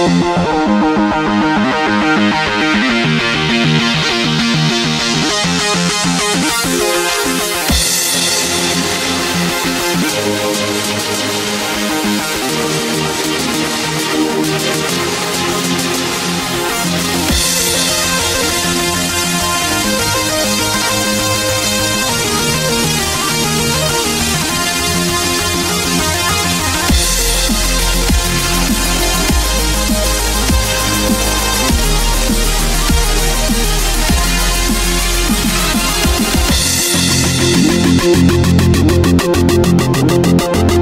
Thank Thank you.